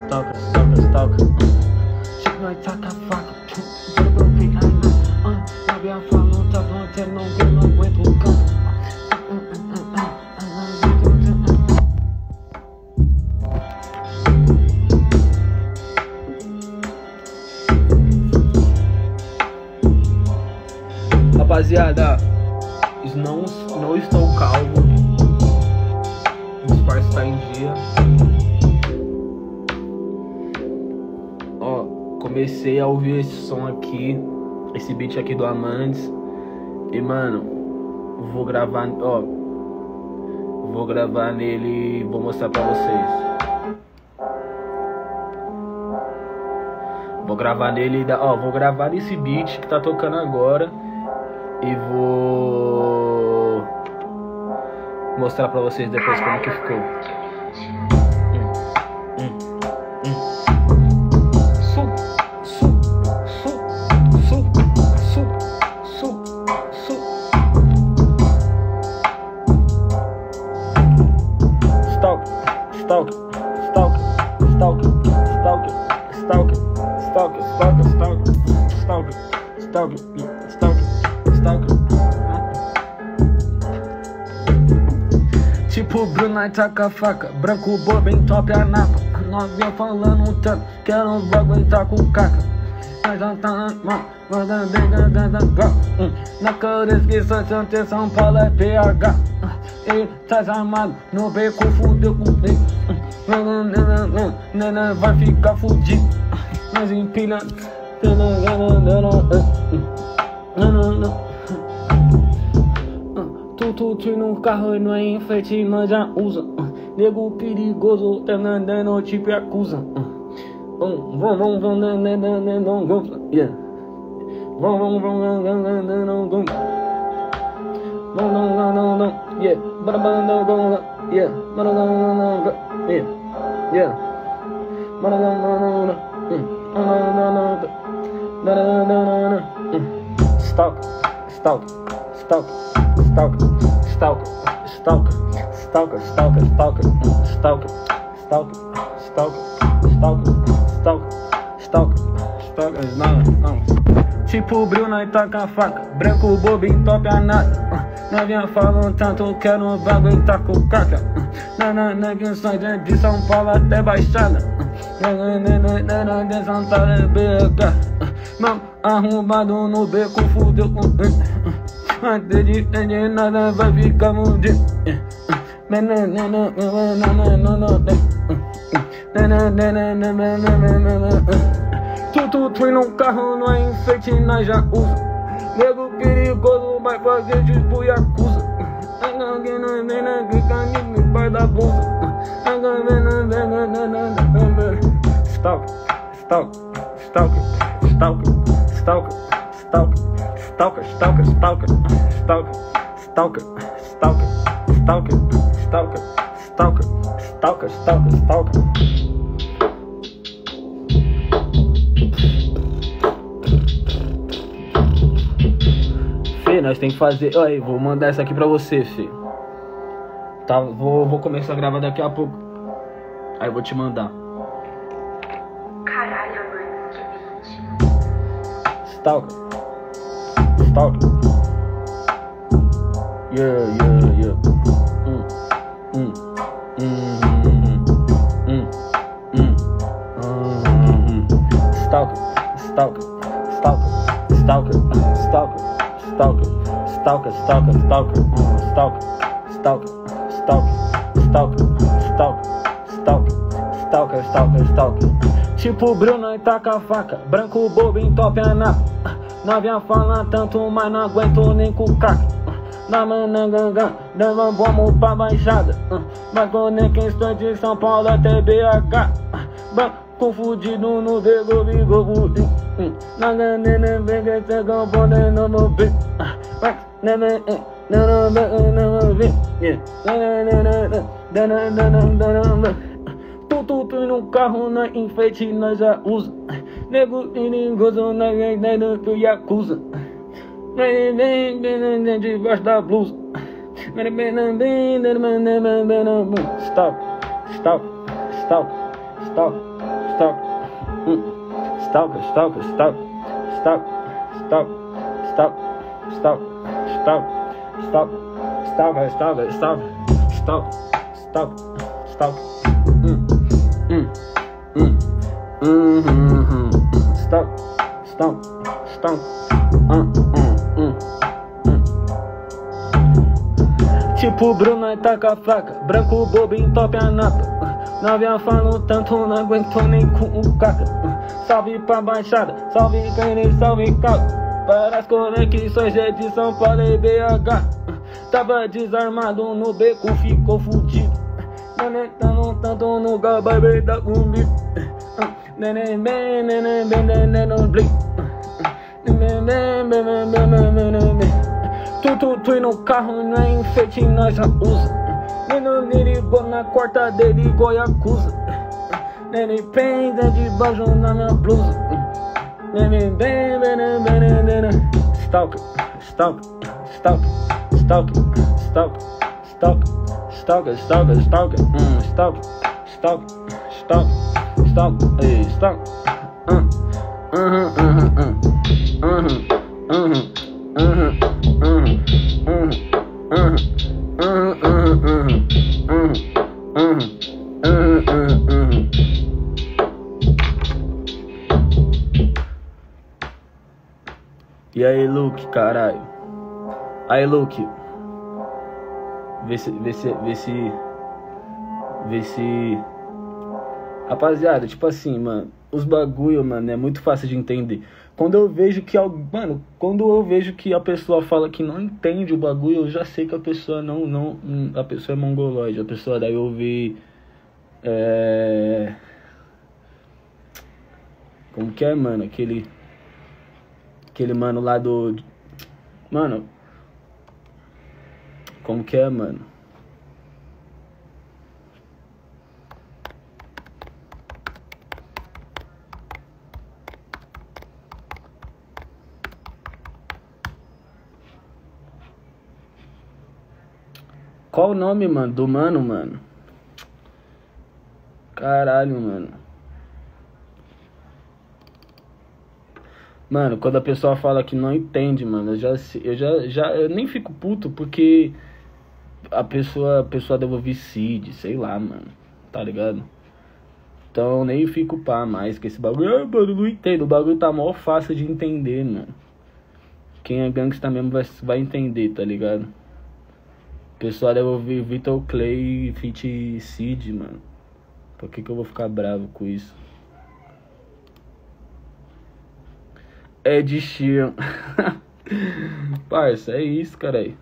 Toca, toca, toca. Se nós taca a faca, eu não fica ainda. Sabe a falou, tá bom, até não eu não aguento o canto. Rapaziada, não, não estou calmo. O disfarce tá em dia. Comecei a ouvir esse som aqui, esse beat aqui do Amandes. E mano, vou gravar, ó, vou gravar nele e vou mostrar pra vocês. Vou gravar nele, ó, vou gravar nesse beat que tá tocando agora e vou mostrar pra vocês depois como que ficou. Hum, hum, Tipo Bruna taca faca, branco bobo em top a napa. Novinha falando tanto, que vou aguentar com caca. Tá na esqueça de ante São Paulo é PH. Ele tá armado no beco, fudeu comigo. Nena vai ficar fudido. Mas empilha. Não, não, não. Tudo no carro e não é enfeite, nós já usa. Nego perigoso, tá andando tipo acusa. Vamos, vamos, vamos, não, não, yeah. Vamos, vamos, vamos, não, não, não, não, não, não, não, não, yeah. Bada, bada, não, não, yeah. Bada, não, não, não, yeah, yeah. Bada, não, não, não, não, não, não, não, não, não, não, não. Stop, stop, stop, stop, stop, stop, stalker, stalker, stalker, stalker, stalker, stalker, stalker, stalker, stalker, stalker, não, não. Tipo Bruna e taca a faca, branco bobo em top a nada. Não vinha falando tanto, quero um bagulho tá com caca. Na na na de São Paulo até Baixada. Na na na na na de Santa BH. Arrumado no beco, fudeu com. Antes de entender nada, vai ficar mundido. Tudo tu carro, não é enfeite, nós já usa. Nego perigoso, vai fazer tipo Yakuza. Alguém não vem na grica, me pai da blusa. Stop, stop, stop, stop, stop, stop, stalker, stalker, stalker, stalker, stalker, stalker, stalker, stalker, stalker, stalker, stalker, stalker. Fê, nós tem que fazer. Aí, vou mandar essa aqui pra você, Fê. Tá, vou, vou começar a gravar daqui a pouco. Aí eu vou te mandar. Caralho, mano, que. Stalker. Stalker. Yeah, yeah, yeah. Mm, mm, mm, mm, mm, mm, mm, mm. Stalker, stalker, stalker, stalker, stalker, stalker, stalker, stalker, stalker, mm, stalker, stalker, stalker, stalker, stalker, stalker, stalker, stalker. Tipo Bruno e taca a faca, branco bobo em top anapa. Não vinha falar tanto, mas não aguento nem com caca. Na mananganga, dando vamos pra baixada. Mas nem questão de São Paulo até BH. Confundido no Vego, Vigo. Na ganena, vega, cegão, pode não me ver. Mas, não, não, não, não, não, não, Tudo tu no carro, na enfeite, nós já usa. Nego perigoso, na ganena, tu Yakuza. Debaixo da blusa. Stop, stop, stop, stop, stalker, mm. stalker, stalker, stalker, stalker, stalker, stalker, stalker, stalker, stalker, stalker, stalker, stalker, stalker, stalker, stalker, mm, mm, mm, mm, mm, mm, stalker, stalker, stalker, mm, mm, mm, mm. Tipo Bruno e taca faca, branco bobo entope a nata. Novinha falou tanto, não aguento nem com o caca. Salve pra baixada, salve Kanye, salve Caco. Para as conexões de São Paulo e BH. Tava desarmado no beco, ficou fudido. Nanetando tanto no gabai da comigo. Tu, tu, tu no carro não é enfeite, nós já usa. Neno nirigou na corta dele, Goiacusa. Nene pensa de baixo na minha blusa. Nene bem, bem, bem, bem. Stalker, stalker, stalker, stalker, stalker, stalker, stalker, stalker, stalker, hum, stalker, stalker, stalker, stalker, Hum, uhum, uhum, uhum, uhum, uhum, uhum, uhum, uhum, uhum. Uhum, uhum, uhum, uhum, uhum, uhum, uhum. E aí, Luke, caralho. Aí, Luke. Vê se. Vê se. Vê se. Vê se. Rapaziada, tipo assim, mano. Os bagulho, mano, é muito fácil de entender. Quando eu vejo que. Mano, quando eu vejo que a pessoa fala que não entende o bagulho, eu já sei que a pessoa não. não a pessoa é mongoloide. A pessoa daí ouve. É. Como que é, mano? Aquele. Aquele mano lá do. Mano. Como que é, mano? Qual o nome, mano? Do mano, mano? Caralho, mano. Mano, quando a pessoa fala que não entende, mano, eu já, eu já, já, eu nem fico puto porque a pessoa, a pessoa deve ouvir Cid, sei lá, mano, tá ligado? Então nem fico pá mais com esse bagulho. Ah, mano, não entendo. O bagulho tá mó fácil de entender, mano. Quem é gangsta mesmo vai, vai entender, tá ligado? Pessoal deve ouvir Vitor Clay feat Cid, mano. Por que, que eu vou ficar bravo com isso? É de Sheeran. Parça, é isso, cara aí.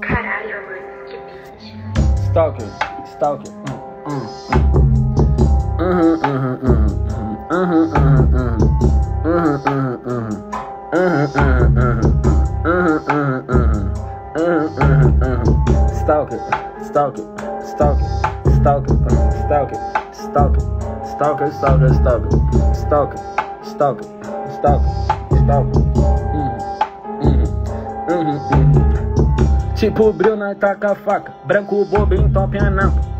Caralho, mano, que. Stalker, Stalker. Hum, hum, hum. Uhum, uhum, uhum, uhum. Uhum, uhum, uhum. Uhum, uhum, uhum. Uhum, uhum, uhum. Uhum, uhum, uhum. Uhum, uhum, uhum. Stalker, Stalker, Stalker, Stalker, uh, Stalker, Stalker, Stalker, Stalker, Stalker, Stalker, Stalker, Stalker, Stalker. Uhum, uhum, uhum, uhum. Tipo Bruna taca a faca, branco bobo a napa.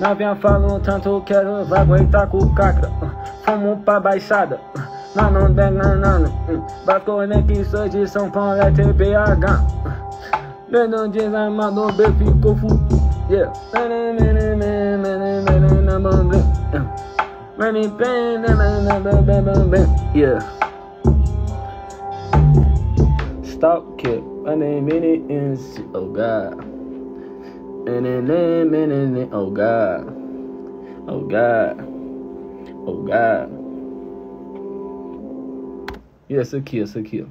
Novinha falou tanto, quero vai aguentar com cacra. Fomos pra baixada, não nanano. Basco nem que sou de São Paulo é TBH. Menino desarmado, B ficou fudido. Yeah. Yeah. Stalker, my name is oh God. Oh God. Oh God. Oh God. E essa aqui, essa aqui, ó.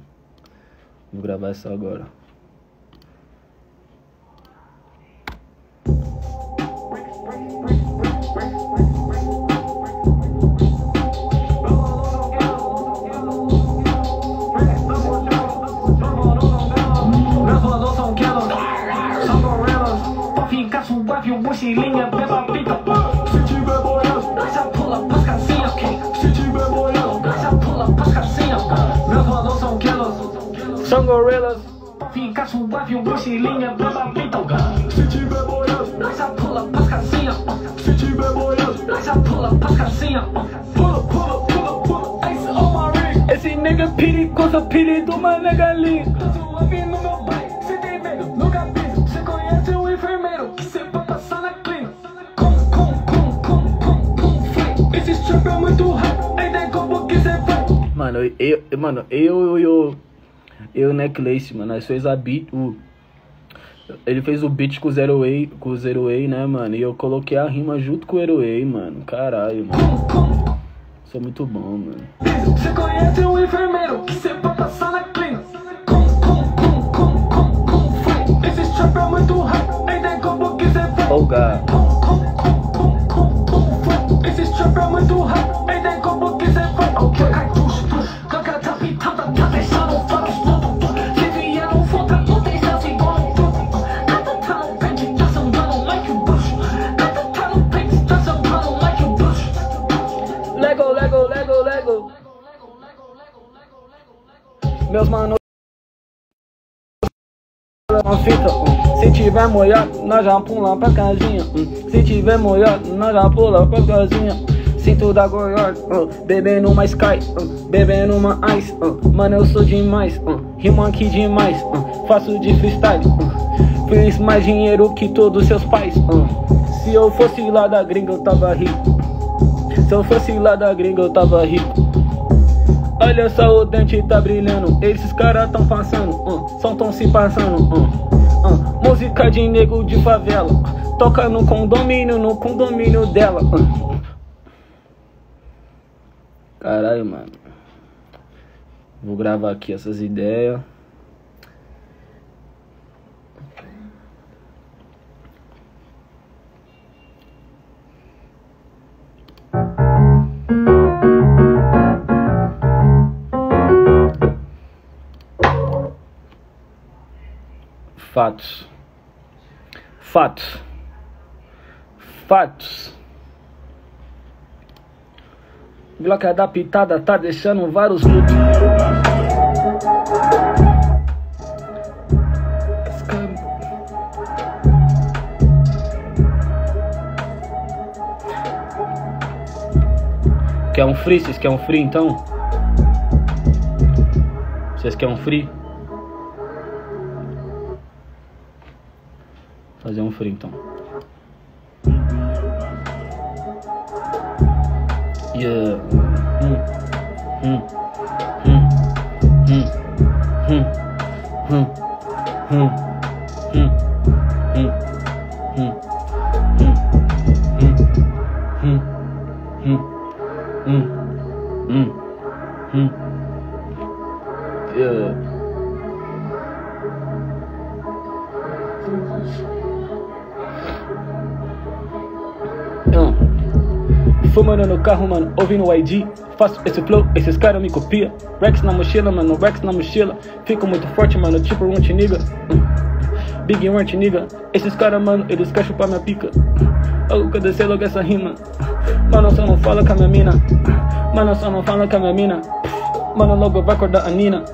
Vou gravar essa agora. Mochilinha beba pica Se tiver boiando, nós já pula pras casinhas Se tiver boiando, nós já pula pras casinhas Meus manos são quilos. São gorillas. Fica suave, um mochilinha, beba pitoga. Se tiver boiando, nós já pula pras casinhas. Se tiver boiando, nós já pula pras casinhas. Pula, pula, pula, pula. Ice on my ring. Esse nigga perigoso, apelido uma nega linda. Tô suave no meu pai. Se tem medo, nunca piso. Você conhece o enfermeiro que cê Mano, eu, eu- mano, eu e o. Eu, Necklace, mano, nós fez a beat. O, ele fez o beat com o Zero Way, com o Zero Way, né, mano? E eu coloquei a rima junto com o Zero Way, mano. Caralho, mano. Com, Sou muito bom, mano. Você conhece o enfermeiro que cê vai passar na clínica. Com, com, com, com, com, com, fly. Esse strap é muito hype. Ainda é como que cê vai. Gá. Com, com, com, com, com, com, fly. Esse strap é muito hype. Ainda Meus manos. Se tiver molhado, nós já pula pra casinha. Se tiver molhado, nós já pula pra casinha. Sinto da goiorda, hum. bebendo uma Sky, hum. bebendo uma Ice. hum. Mano, eu sou demais, hum. rimo aqui demais. hum. Faço de freestyle, hum. fiz mais dinheiro que todos seus pais. hum. Se eu fosse lá da gringa, eu tava rico. Se eu fosse lá da gringa eu tava rico Olha só o dente tá brilhando Esses caras tão passando uh, Só tão se passando uh, uh. Música de nego de favela Toca no condomínio, no condomínio dela uh. Caralho, mano Vou gravar aqui essas ideias Fatos. Fatos. Fatos. Glock adaptada tá deixando vários cara- Quer um free? Vocês querem um free então? Vocês querem um free? Huffington. E. Então. Hum, hum, hum, hum, hum, hum, hum, hum. hum. Fumando no carro, mano, ouvindo o ID Faço esse flow, esses caras me copiam. Rex na mochila, mano, Rex na mochila. Fico muito forte, mano, tipo um Hum. Big one nigga Esses caras, mano, eles querem chupar minha pica. Eu descer logo essa rima? Mano, só não fala com a minha mina. Mano, só não fala com a minha mina. Mano, logo vai acordar a Nina.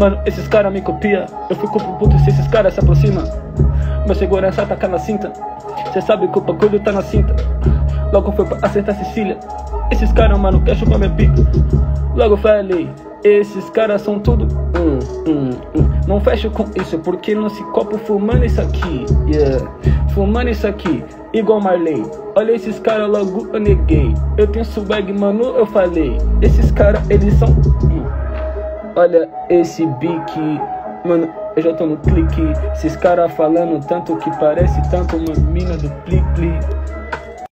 Mano, esses caras me copiam. Eu fico pro puto se esses caras se aproximam Meu segurança tá cá na cinta. Cê sabe que o bagulho tá na cinta. Logo foi pra acertar Cecília. Esses caras, mano, quer chupar minha pica Logo falei Esses caras são tudo hum, hum, hum. Não fecho com isso Porque nesse copo fumando isso aqui. Yeah. Fumando isso aqui Igual Marley. Olha esses caras, logo eu neguei. Eu tenho swag, mano, eu falei. Esses caras, eles são. Olha esse bique, mano, eu já tô no clique. Esses caras falando tanto que parece tanto uma mina do pli-pli.